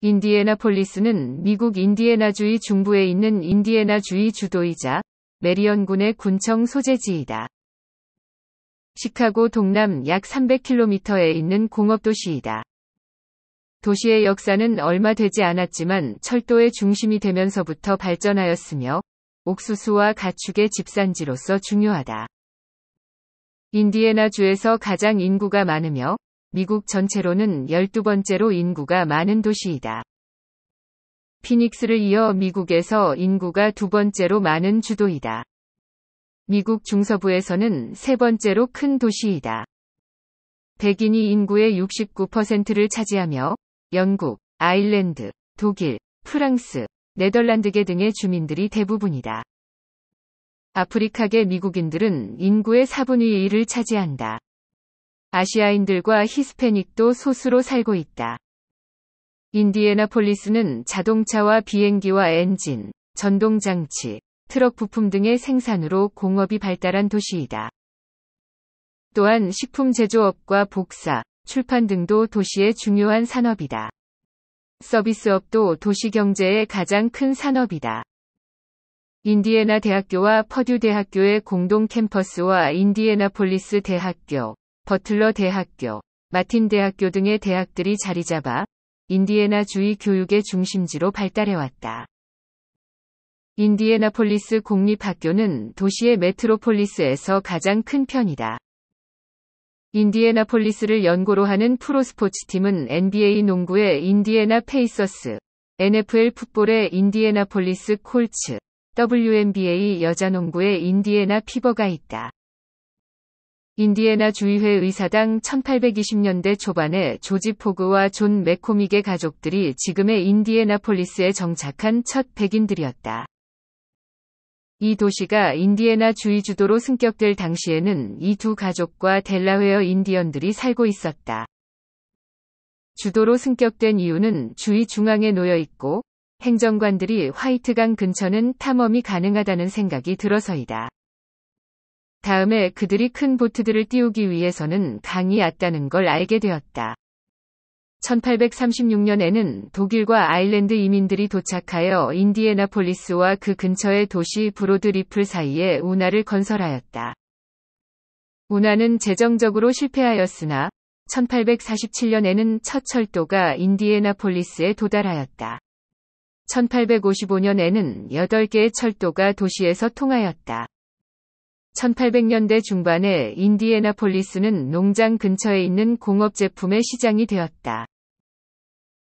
인디애나폴리스는 미국 인디애나주의 중부에 있는 인디애나주의 주도이자 메리언군의 군청 소재지이다. 시카고 동남 약 300km에 있는 공업도시이다. 도시의 역사는 얼마 되지 않았지만 철도의 중심이 되면서부터 발전하였으며 옥수수와 가축의 집산지로서 중요하다. 인디애나주에서 가장 인구가 많으며 미국 전체로는 12번째로 인구가 많은 도시이다. 피닉스를 이어 미국에서 인구가 두 번째로 많은 주도이다. 미국 중서부에서는 세 번째로 큰 도시이다. 백인이 인구의 69%를 차지하며 영국, 아일랜드, 독일, 프랑스, 네덜란드계 등의 주민들이 대부분이다. 아프리카계 미국인들은 인구의 4분의 1을 차지한다. 아시아인들과 히스패닉도 소수로 살고 있다. 인디애나폴리스는 자동차와 비행기와 엔진, 전동장치, 트럭 부품 등의 생산으로 공업이 발달한 도시이다. 또한 식품 제조업과 복사, 출판 등도 도시의 중요한 산업이다. 서비스업도 도시 경제의 가장 큰 산업이다. 인디애나 대학교와 퍼듀 대학교의 공동 캠퍼스와 인디애나폴리스 대학교, 버틀러 대학교, 마틴 대학교 등의 대학들이 자리 잡아 인디애나 주의 교육의 중심지로 발달해왔다. 인디애나폴리스 공립학교는 도시의 메트로폴리스에서 가장 큰 편이다. 인디애나폴리스를 연고로 하는 프로스포츠 팀은 NBA 농구의 인디애나 페이서스, NFL 풋볼의 인디애나폴리스 콜츠, WNBA 여자농구의 인디애나 피버가 있다. 인디애나 주의회 의사당 1820년대 초반에 조지 포그와 존 맥코믹의 가족들이 지금의 인디애나폴리스에 정착한 첫 백인들이었다. 이 도시가 인디애나 주의 주도로 승격될 당시에는 이 두 가족과 델라웨어 인디언들이 살고 있었다. 주도로 승격된 이유는 주의 중앙에 놓여 있고 행정관들이 화이트강 근처는 탐험이 가능하다는 생각이 들어서이다. 다음에 그들이 큰 보트들을 띄우기 위해서는 강이 얕다는 걸 알게 되었다. 1836년에는 독일과 아일랜드 이민들이 도착하여 인디애나폴리스와 그 근처의 도시 브로드리플 사이에 운하를 건설하였다. 운하는 재정적으로 실패하였으나 1847년에는 첫 철도가 인디애나폴리스에 도달하였다. 1855년에는 8개의 철도가 도시에서 통하였다. 1800년대 중반에 인디애나폴리스는 농장 근처에 있는 공업 제품의 시장이 되었다.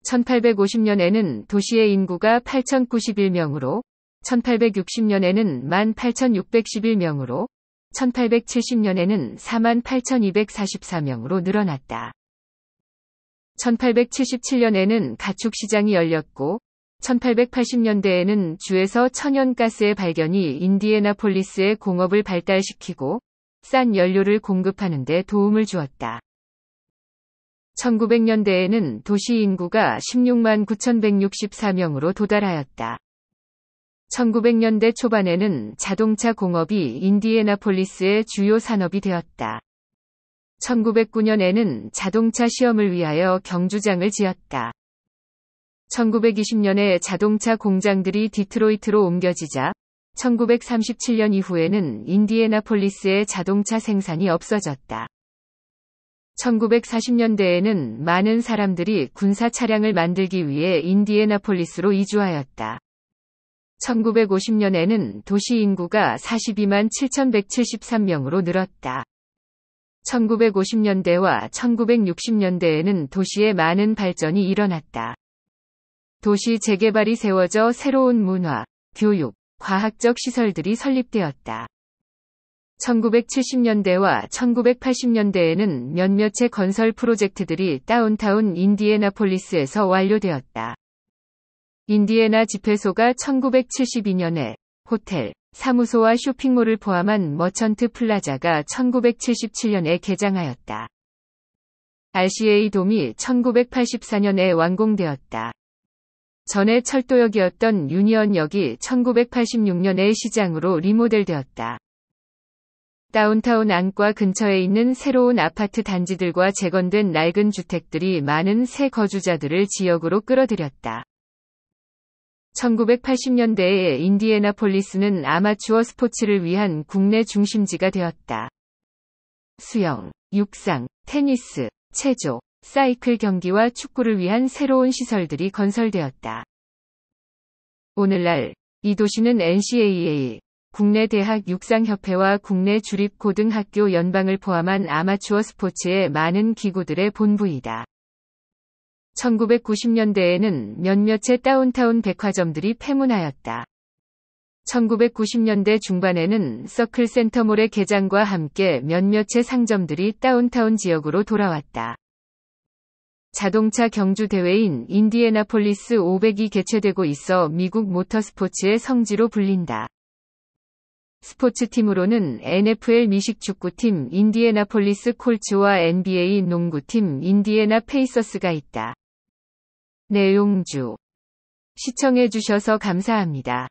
1850년에는 도시의 인구가 8,091명으로, 1860년에는 18,611명으로, 1870년에는 48,244명으로 늘어났다. 1877년에는 가축 시장이 열렸고, 1880년대에는 주에서 천연가스의 발견이 인디애나폴리스의 공업을 발달시키고 싼 연료를 공급하는 데 도움을 주었다. 1900년대에는 도시 인구가 16만 9164명으로 도달하였다. 1900년대 초반에는 자동차 공업이 인디애나폴리스의 주요 산업이 되었다. 1909년에는 자동차 시험을 위하여 경주장을 지었다. 1920년에 자동차 공장들이 디트로이트로 옮겨지자 1937년 이후에는 인디애나폴리스의 자동차 생산이 없어졌다. 1940년대에는 많은 사람들이 군사 차량을 만들기 위해 인디애나폴리스로 이주하였다. 1950년에는 도시 인구가 42만 7173명으로 늘었다. 1950년대와 1960년대에는 도시에 많은 발전이 일어났다. 도시 재개발이 세워져 새로운 문화, 교육, 과학적 시설들이 설립되었다. 1970년대와 1980년대에는 몇몇의 건설 프로젝트들이 다운타운 인디애나폴리스에서 완료되었다. 인디애나 집회소가 1972년에 호텔, 사무소와 쇼핑몰을 포함한 머천트 플라자가 1977년에 개장하였다. RCA 돔이 1984년에 완공되었다. 전에 철도역이었던 유니언역이 1986년에 시장으로 리모델되었다. 다운타운 안과 근처에 있는 새로운 아파트 단지들과 재건된 낡은 주택들이 많은 새 거주자들을 지역으로 끌어들였다. 1980년대에 인디애나폴리스는 아마추어 스포츠를 위한 국내 중심지가 되었다. 수영, 육상, 테니스, 체조, 사이클 경기와 축구를 위한 새로운 시설들이 건설되었다. 오늘날 이 도시는 NCAA, 국내 대학 육상협회와 국내 주립고등학교 연방을 포함한 아마추어 스포츠의 많은 기구들의 본부이다. 1990년대에는 몇몇의 다운타운 백화점들이 폐문하였다. 1990년대 중반에는 서클 센터몰의 개장과 함께 몇몇의 상점들이 다운타운 지역으로 돌아왔다. 자동차 경주 대회인 인디애나폴리스 500이 개최되고 있어 미국 모터스포츠의 성지로 불린다. 스포츠팀으로는 NFL 미식 축구팀 인디애나폴리스 콜츠와 NBA 농구팀 인디애나 페이서스가 있다. 내용주 시청해주셔서 감사합니다.